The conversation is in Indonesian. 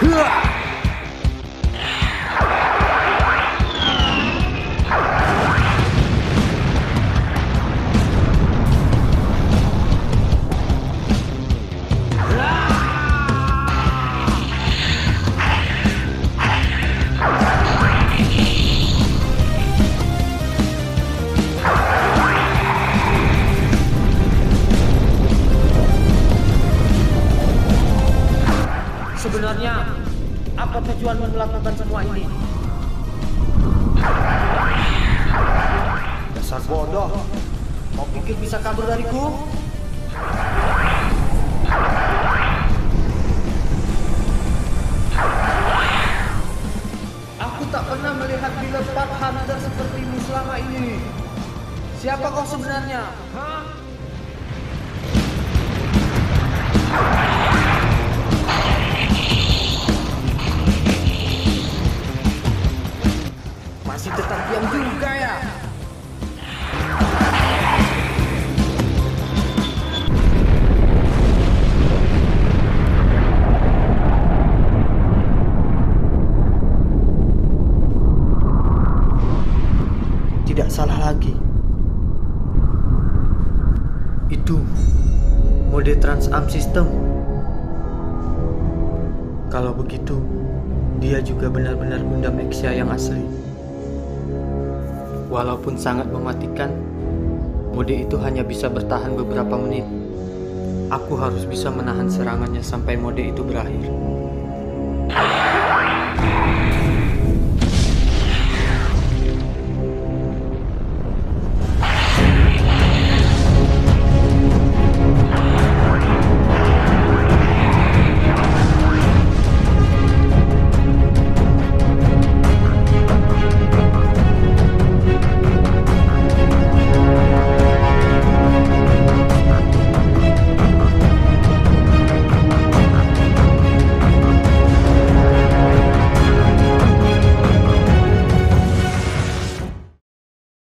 呵 Sebenarnya, apa tujuanmu melakukan semua ini? Dasar bodoh. Mau pikir bisa kabur dariku? Aku tak pernah melihat dilepat hunter sepertimu selama ini. Siapa kau sebenarnya? Hah? Tetap diam juga ya? Tidak salah lagi. Itu mode Transam System. Kalau begitu, dia juga benar-benar Gundam Exia yang asli. Walaupun sangat mematikan, mode itu hanya bisa bertahan beberapa menit. Aku harus bisa menahan serangannya sampai mode itu berakhir.